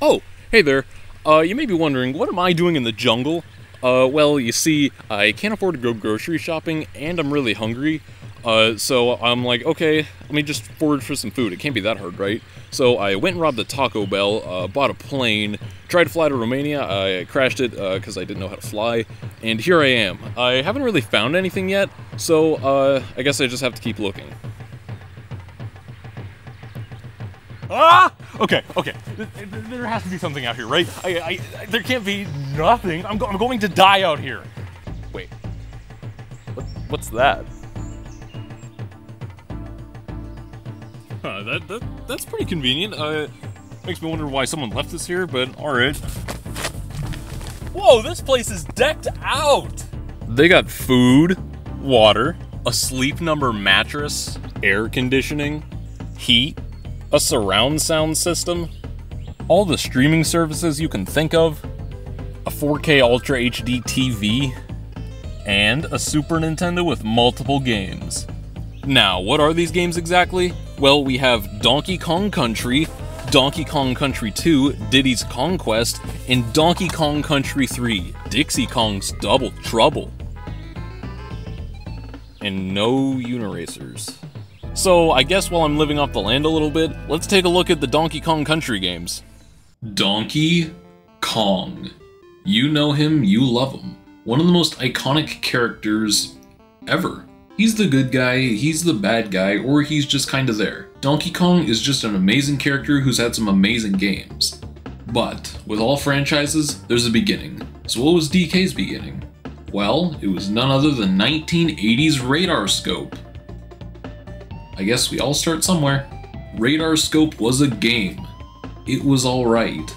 Oh, hey there. Uh, you may be wondering, what am I doing in the jungle? Uh, well, you see, I can't afford to go grocery shopping, and I'm really hungry. Uh, so I'm like, okay, let me just forage for some food. It can't be that hard, right? So I went and robbed a Taco Bell, uh, bought a plane, tried to fly to Romania. I crashed it because I didn't know how to fly, and here I am. I haven't really found anything yet, so uh, I guess I just have to keep looking. Ah! Okay, okay. There has to be something out here, right? I, I, there can't be nothing. I'm, go I'm going to die out here. Wait. What, what's that? Huh, that, that, that's pretty convenient. Uh, makes me wonder why someone left this here, but alright. Whoa, this place is decked out! They got food, water, a sleep number mattress, air conditioning, heat, a surround sound system, all the streaming services you can think of, a 4K Ultra HD TV, and a Super Nintendo with multiple games. Now, what are these games exactly? Well, we have Donkey Kong Country, Donkey Kong Country 2, Diddy's Kong Quest, and Donkey Kong Country 3, Dixie Kong's Double Trouble. And no Uniracers. So, I guess while I'm living off the land a little bit, let's take a look at the Donkey Kong Country games. Donkey Kong. You know him, you love him. One of the most iconic characters ever. He's the good guy, he's the bad guy, or he's just kinda there. Donkey Kong is just an amazing character who's had some amazing games. But, with all franchises, there's a beginning. So what was DK's beginning? Well, it was none other than 1980's Radar Scope. I guess we all start somewhere. Radar Scope was a game. It was alright.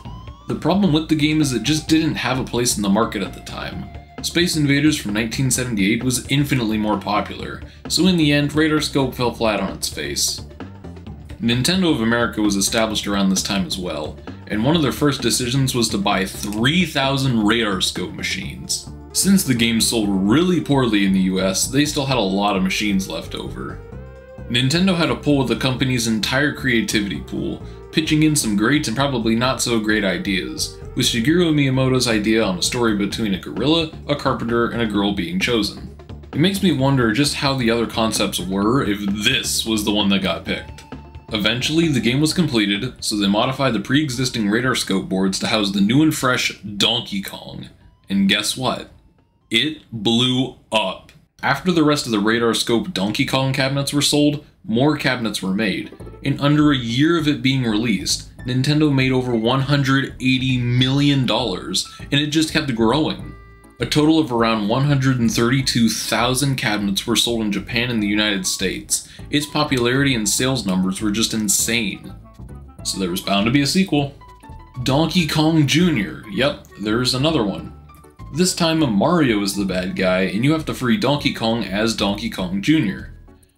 The problem with the game is it just didn't have a place in the market at the time. Space Invaders from 1978 was infinitely more popular, so in the end, Radar Scope fell flat on its face. Nintendo of America was established around this time as well, and one of their first decisions was to buy 3,000 Radar Scope machines. Since the game sold really poorly in the US, they still had a lot of machines left over. Nintendo had a pull the company's entire creativity pool, pitching in some great and probably not so great ideas, with Shigeru Miyamoto's idea on a story between a gorilla, a carpenter, and a girl being chosen. It makes me wonder just how the other concepts were if this was the one that got picked. Eventually, the game was completed, so they modified the pre-existing radar scope boards to house the new and fresh Donkey Kong. And guess what? It blew up. After the rest of the radar scope Donkey Kong cabinets were sold, more cabinets were made. In under a year of it being released, Nintendo made over $180 million, and it just kept growing. A total of around 132,000 cabinets were sold in Japan and the United States. Its popularity and sales numbers were just insane. So there was bound to be a sequel. Donkey Kong Jr. Yep, there's another one. This time Mario is the bad guy, and you have to free Donkey Kong as Donkey Kong Jr.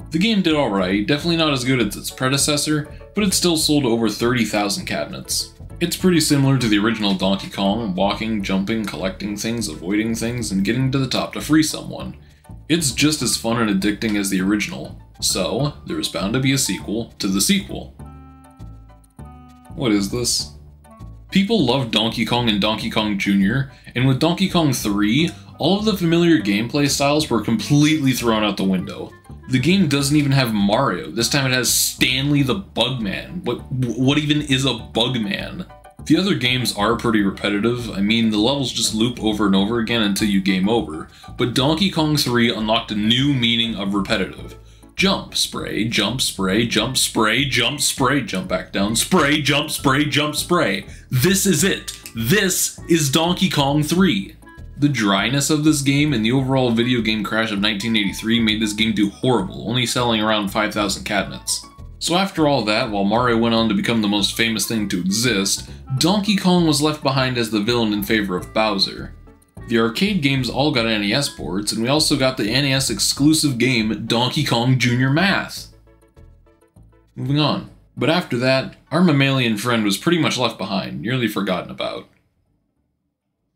The game did alright, definitely not as good as its predecessor, but it still sold over 30,000 cabinets. It's pretty similar to the original Donkey Kong, walking, jumping, collecting things, avoiding things, and getting to the top to free someone. It's just as fun and addicting as the original, so there is bound to be a sequel to the sequel. What is this? People love Donkey Kong and Donkey Kong Jr., and with Donkey Kong 3, all of the familiar gameplay styles were completely thrown out the window. The game doesn't even have Mario. This time it has Stanley the Bugman. What what even is a Bugman? The other games are pretty repetitive. I mean, the levels just loop over and over again until you game over. But Donkey Kong 3 unlocked a new meaning of repetitive. Jump, spray, jump, spray, jump, spray, jump, spray, jump back down, spray, jump, spray, jump, spray. This is it. This is Donkey Kong 3. The dryness of this game and the overall video game crash of 1983 made this game do horrible, only selling around 5,000 cabinets. So after all that, while Mario went on to become the most famous thing to exist, Donkey Kong was left behind as the villain in favor of Bowser. The arcade games all got NES ports, and we also got the NES exclusive game Donkey Kong Jr. Math. Moving on. But after that, our mammalian friend was pretty much left behind, nearly forgotten about.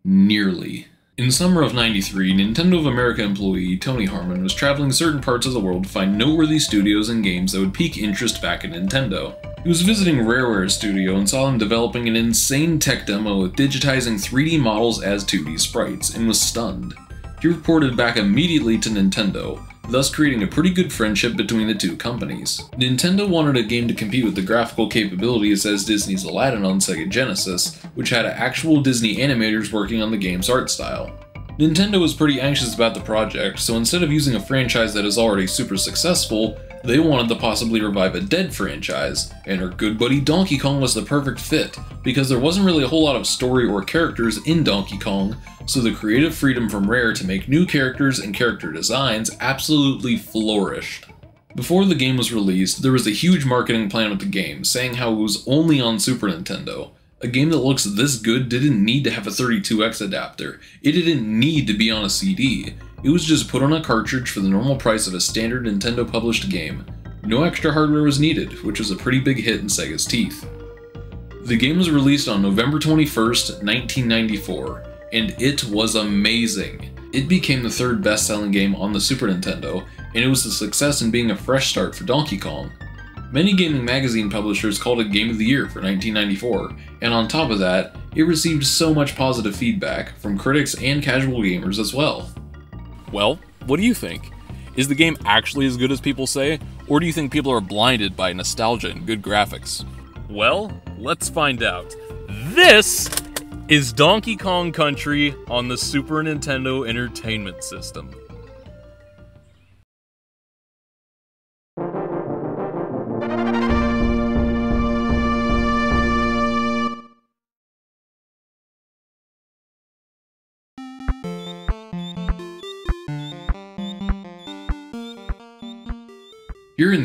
Nearly. In summer of 93, Nintendo of America employee Tony Harman was traveling certain parts of the world to find noteworthy studios and games that would pique interest back at Nintendo. He was visiting Rareware Studio and saw them developing an insane tech demo with digitizing 3D models as 2D sprites, and was stunned. He reported back immediately to Nintendo, thus creating a pretty good friendship between the two companies. Nintendo wanted a game to compete with the graphical capabilities as Disney's Aladdin on Sega Genesis, which had actual Disney animators working on the game's art style. Nintendo was pretty anxious about the project, so instead of using a franchise that is already super successful, they wanted to possibly revive a dead franchise, and our good buddy Donkey Kong was the perfect fit, because there wasn't really a whole lot of story or characters in Donkey Kong, so the creative freedom from Rare to make new characters and character designs absolutely flourished. Before the game was released, there was a huge marketing plan with the game, saying how it was only on Super Nintendo. A game that looks this good didn't need to have a 32X adapter, it didn't need to be on a CD, it was just put on a cartridge for the normal price of a standard Nintendo published game. No extra hardware was needed, which was a pretty big hit in Sega's teeth. The game was released on November 21st, 1994, and it was amazing. It became the third best-selling game on the Super Nintendo, and it was a success in being a fresh start for Donkey Kong. Many gaming magazine publishers called it Game of the Year for 1994, and on top of that, it received so much positive feedback from critics and casual gamers as well. Well, what do you think? Is the game actually as good as people say, or do you think people are blinded by nostalgia and good graphics? Well, let's find out. This is Donkey Kong Country on the Super Nintendo Entertainment System.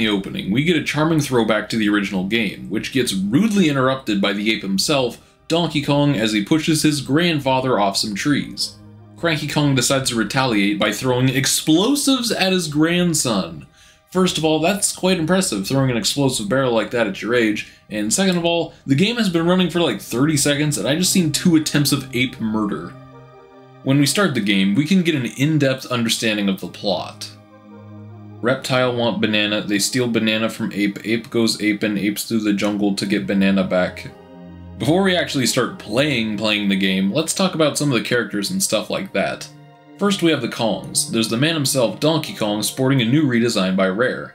The opening, we get a charming throwback to the original game, which gets rudely interrupted by the ape himself, Donkey Kong, as he pushes his grandfather off some trees. Cranky Kong decides to retaliate by throwing explosives at his grandson. First of all, that's quite impressive, throwing an explosive barrel like that at your age, and second of all, the game has been running for like 30 seconds and I just seen two attempts of ape murder. When we start the game, we can get an in-depth understanding of the plot. Reptile want banana, they steal banana from ape, ape goes ape and apes through the jungle to get banana back. Before we actually start playing playing the game, let's talk about some of the characters and stuff like that. First we have the Kongs. There's the man himself, Donkey Kong, sporting a new redesign by Rare.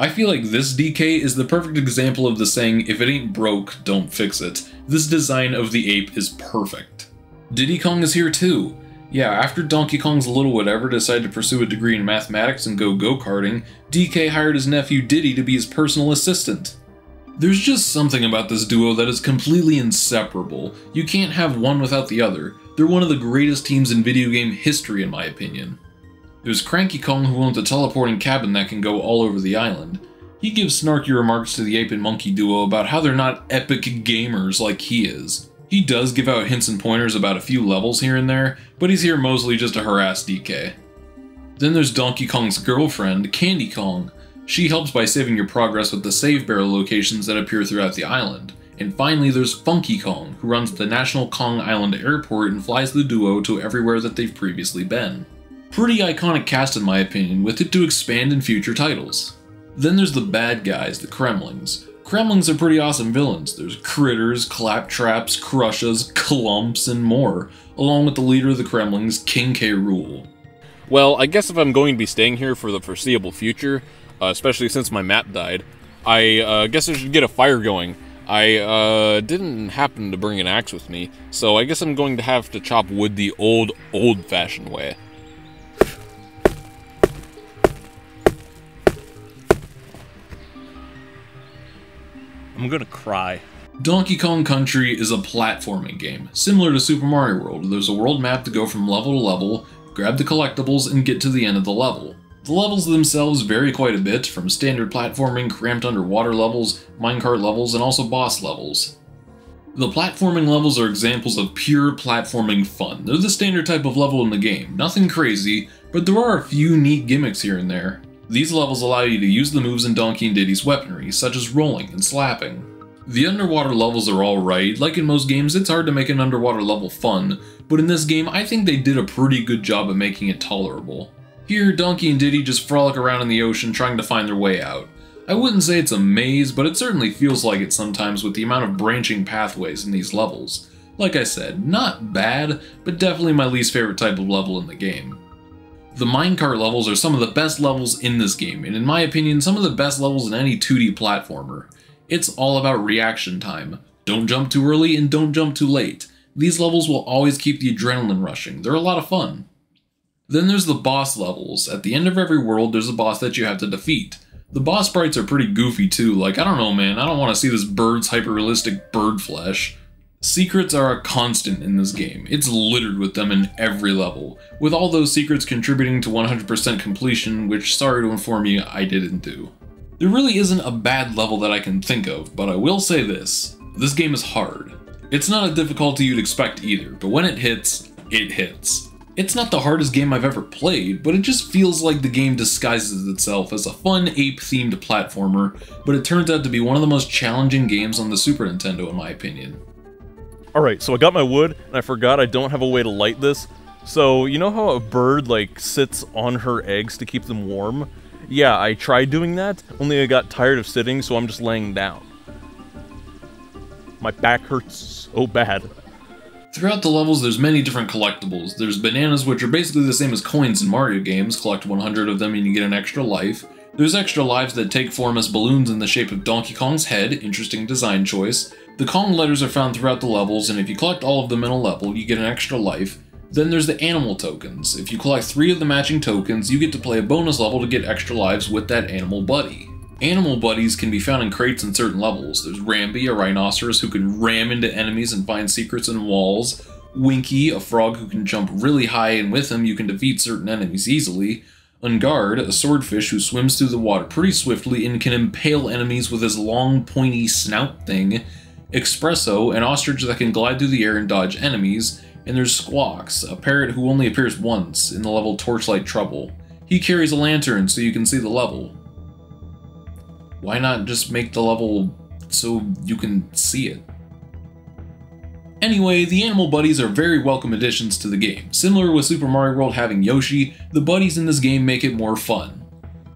I feel like this DK is the perfect example of the saying, if it ain't broke, don't fix it. This design of the ape is perfect. Diddy Kong is here too. Yeah, after Donkey Kong's little whatever decided to pursue a degree in mathematics and go go-karting, DK hired his nephew Diddy to be his personal assistant. There's just something about this duo that is completely inseparable. You can't have one without the other. They're one of the greatest teams in video game history in my opinion. There's Cranky Kong who owns a teleporting cabin that can go all over the island. He gives snarky remarks to the ape and monkey duo about how they're not epic gamers like he is. He does give out hints and pointers about a few levels here and there, but he's here mostly just to harass DK. Then there's Donkey Kong's girlfriend, Candy Kong. She helps by saving your progress with the save barrel locations that appear throughout the island. And finally there's Funky Kong, who runs the National Kong Island Airport and flies the duo to everywhere that they've previously been. Pretty iconic cast in my opinion, with it to expand in future titles. Then there's the bad guys, the Kremlings. Kremlings are pretty awesome villains. There's Kritters, Klaptraps, Krushas, Klumps, and more, along with the leader of the Kremlings, King K. Rool. Well, I guess if I'm going to be staying here for the foreseeable future, uh, especially since my map died, I uh, guess I should get a fire going. I uh, didn't happen to bring an axe with me, so I guess I'm going to have to chop wood the old, old-fashioned way. I'm gonna cry. Donkey Kong Country is a platforming game, similar to Super Mario World. There's a world map to go from level to level, grab the collectibles, and get to the end of the level. The levels themselves vary quite a bit, from standard platforming, cramped underwater levels, minecart levels, and also boss levels. The platforming levels are examples of pure platforming fun. They're the standard type of level in the game, nothing crazy, but there are a few neat gimmicks here and there. These levels allow you to use the moves in Donkey and Diddy's weaponry, such as rolling and slapping. The underwater levels are alright, like in most games it's hard to make an underwater level fun, but in this game I think they did a pretty good job of making it tolerable. Here, Donkey and Diddy just frolic around in the ocean trying to find their way out. I wouldn't say it's a maze, but it certainly feels like it sometimes with the amount of branching pathways in these levels. Like I said, not bad, but definitely my least favorite type of level in the game. The minecart levels are some of the best levels in this game, and in my opinion, some of the best levels in any 2D platformer. It's all about reaction time. Don't jump too early and don't jump too late. These levels will always keep the adrenaline rushing. They're a lot of fun. Then there's the boss levels. At the end of every world, there's a boss that you have to defeat. The boss sprites are pretty goofy too, like, I don't know man, I don't want to see this bird's hyper-realistic bird flesh. Secrets are a constant in this game. It's littered with them in every level, with all those secrets contributing to 100% completion, which sorry to inform you, I didn't do. There really isn't a bad level that I can think of, but I will say this. This game is hard. It's not a difficulty you'd expect either, but when it hits, it hits. It's not the hardest game I've ever played, but it just feels like the game disguises itself as a fun ape-themed platformer, but it turns out to be one of the most challenging games on the Super Nintendo in my opinion. Alright, so I got my wood, and I forgot I don't have a way to light this. So, you know how a bird, like, sits on her eggs to keep them warm? Yeah, I tried doing that, only I got tired of sitting, so I'm just laying down. My back hurts so bad. Throughout the levels, there's many different collectibles. There's bananas, which are basically the same as coins in Mario games. Collect 100 of them and you get an extra life. There's extra lives that take form as balloons in the shape of Donkey Kong's head, interesting design choice. The Kong letters are found throughout the levels, and if you collect all of them in a level, you get an extra life. Then there's the animal tokens. If you collect three of the matching tokens, you get to play a bonus level to get extra lives with that animal buddy. Animal buddies can be found in crates in certain levels. There's Rambi, a rhinoceros who can ram into enemies and find secrets in walls. Winky, a frog who can jump really high and with him you can defeat certain enemies easily. Enguarde, a swordfish who swims through the water pretty swiftly and can impale enemies with his long pointy snout thing. Expresso, an ostrich that can glide through the air and dodge enemies. And there's Squawks, a parrot who only appears once in the level Torchlight Trouble. He carries a lantern so you can see the level. Why not just make the level so you can see it? Anyway, the animal buddies are very welcome additions to the game. Similar with Super Mario World having Yoshi, the buddies in this game make it more fun.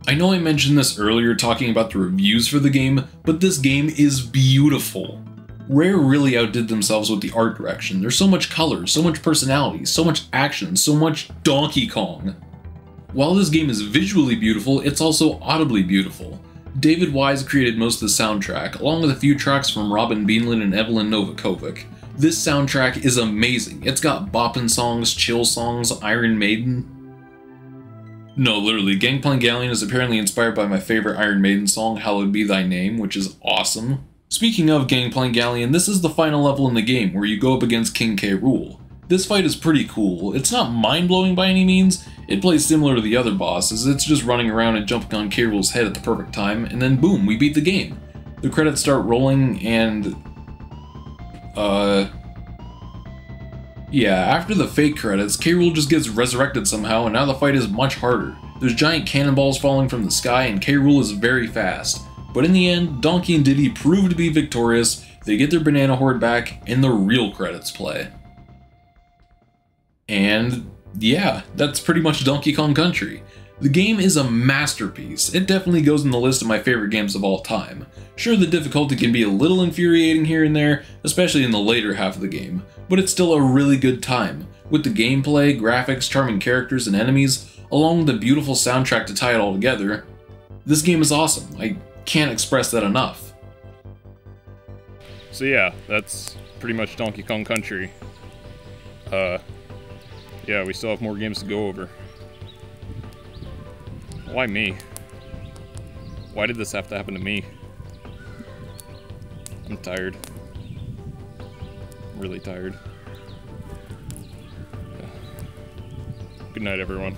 I know I mentioned this earlier talking about the reviews for the game, but this game is beautiful. Rare really outdid themselves with the art direction. There's so much color, so much personality, so much action, so much Donkey Kong. While this game is visually beautiful, it's also audibly beautiful. David Wise created most of the soundtrack, along with a few tracks from Robin Beanland and Evelyn Novakovic. This soundtrack is amazing. It's got boppin' songs, chill songs, Iron Maiden. No, literally, Gangplank Galleon is apparently inspired by my favorite Iron Maiden song, Hallowed Be Thy Name, which is awesome. Speaking of Gangplank Galleon, this is the final level in the game where you go up against King K. Rool. This fight is pretty cool. It's not mind-blowing by any means, it plays similar to the other bosses, it's just running around and jumping on K. Rool's head at the perfect time, and then boom, we beat the game. The credits start rolling, and... Uh... Yeah, after the fake credits, K. Rool just gets resurrected somehow, and now the fight is much harder. There's giant cannonballs falling from the sky, and K. Rool is very fast. But in the end, Donkey and Diddy prove to be victorious, they get their banana horde back, and the real credits play. And yeah, that's pretty much Donkey Kong Country. The game is a masterpiece. It definitely goes in the list of my favorite games of all time. Sure, the difficulty can be a little infuriating here and there, especially in the later half of the game, but it's still a really good time. With the gameplay, graphics, charming characters, and enemies, along with the beautiful soundtrack to tie it all together, this game is awesome. I can't express that enough. So yeah, that's pretty much Donkey Kong Country. Uh, yeah, we still have more games to go over. Why me? Why did this have to happen to me? I'm tired. really tired. Good night, everyone.